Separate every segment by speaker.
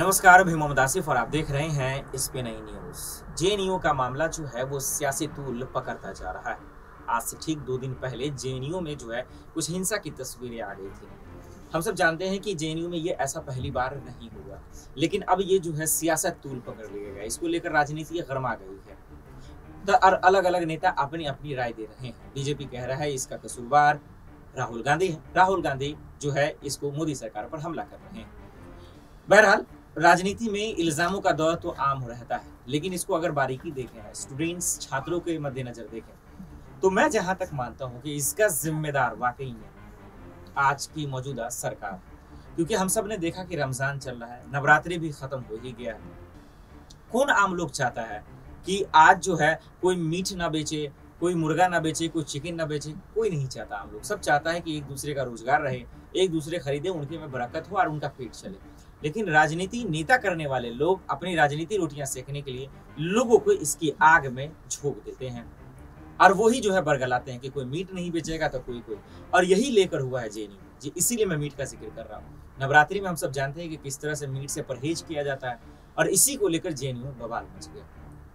Speaker 1: नमस्कार, मैं मोहम्मद आसिफ और आप देख रहे हैं इस पे नई न्यूज़। जेएनयू का मामला जो है, वो सियासी तूल पकड़ता जा रहा है। आज से ठीक दो दिन पहले जेएनयू में जो है, कुछ हिंसा की तस्वीरें आ गई थी। हम सब जानते हैं कि जेएनयू में ये ऐसा पहली बार नहीं हुआ, लेकिन अब ये जो है, सियासत तूल पकड़ लिया गया इसको लेकर राजनीति गरमा गई है। तो अलग अलग नेता अपनी अपनी राय दे रहे हैं। बीजेपी कह रहा है, इसका कसूरवार राहुल गांधी है। राहुल गांधी जो है, इसको मोदी सरकार पर हमला कर रहे हैं। बहरहाल राजनीति में इल्जामों का दौर तो आम रहता है, लेकिन इसको अगर बारीकी देखें स्टूडेंट्स छात्रों के मद्देनजर देखें तो मैं जहाँ तक मानता हूँ कि इसका जिम्मेदार वाकई में आज की मौजूदा सरकार। क्योंकि हम सबने देखा कि रमज़ान चल रहा है, नवरात्रि भी खत्म हो ही गया है। कौन आम लोग चाहता है कि आज जो है कोई मीट ना बेचे, कोई मुर्गा ना बेचे, कोई चिकन ना बेचे? कोई नहीं चाहता आम लोग। सब चाहता है कि एक दूसरे का रोज़गार रहे, एक दूसरे खरीदे, उनके में बरकत हो और उनका पेट चले। लेकिन राजनीति, नेता करने वाले लोग अपनी राजनीति रोटियाँ सेकने के लिए लोगों को इसकी आग में झोंक देते हैं। और वही जो है बरगलाते हैं कि कोई मीट नहीं बेचेगा तो कोई कोई। और यही लेकर हुआ है जेएनयू। जी, इसीलिए मैं मीट का ज़िक्र कर रहा हूँ। नवरात्रि में हम सब जानते हैं कि किस तरह से मीट से परहेज किया जाता है और इसी को लेकर जेएनयू बवाल मच गया।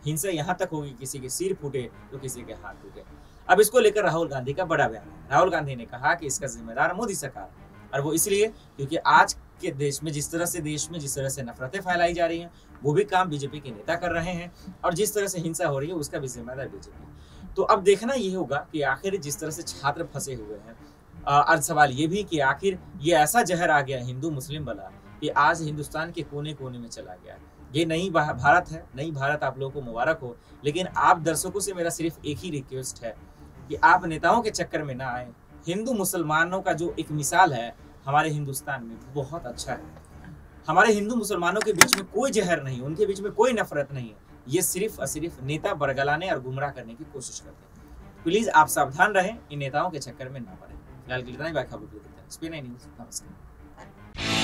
Speaker 1: हिंसा यहाँ तक होगी, किसी के सिर फूटे तो किसी के हाथ टूटे। अब इसको लेकर राहुल गांधी का बड़ा बयान है। राहुल गांधी ने कहा कि इसका जिम्मेदार मोदी सरकार और वो इसलिए क्योंकि आज के देश में जिस तरह से देश में जिस तरह से नफरतें फैलाई जा रही हैं, वो भी काम बीजेपी के नेता कर रहे हैं और जिस तरह से हिंसा हो रही है, उसका भी जिम्मेदार बीजेपी तो अब देखना ये होगा कि आखिर जिस तरह से छात्र फंसे हुए हैं आज सवाल ये भी कि आखिर ये ऐसा जहर आ गया हिंदू मुस्लिम वाला कि आज हिंदुस्तान के कोने कोने में चला गया। ये नई भारत है, नई भारत आप लोगों को मुबारक हो, लेकिन आप दर्शकों से मेरा सिर्फ़ एक ही रिक्वेस्ट है कि आप नेताओं के चक्कर में ना आए। हिंदू मुसलमानों का जो एक मिसाल है हमारे हिंदुस्तान में बहुत अच्छा है। हमारे हिंदू मुसलमानों के बीच में कोई जहर नहीं उनके बीच में कोई नफरत नहीं है। ये सिर्फ़ और सिर्फ़ नेता बरगलाने और गुमराह करने की कोशिश करते हैं। प्लीज़ आप सावधान रहें, इन नेताओं के चक्कर में ना पड़े। फ़िलहाल के लिए इतना ही खबर नमस्कार।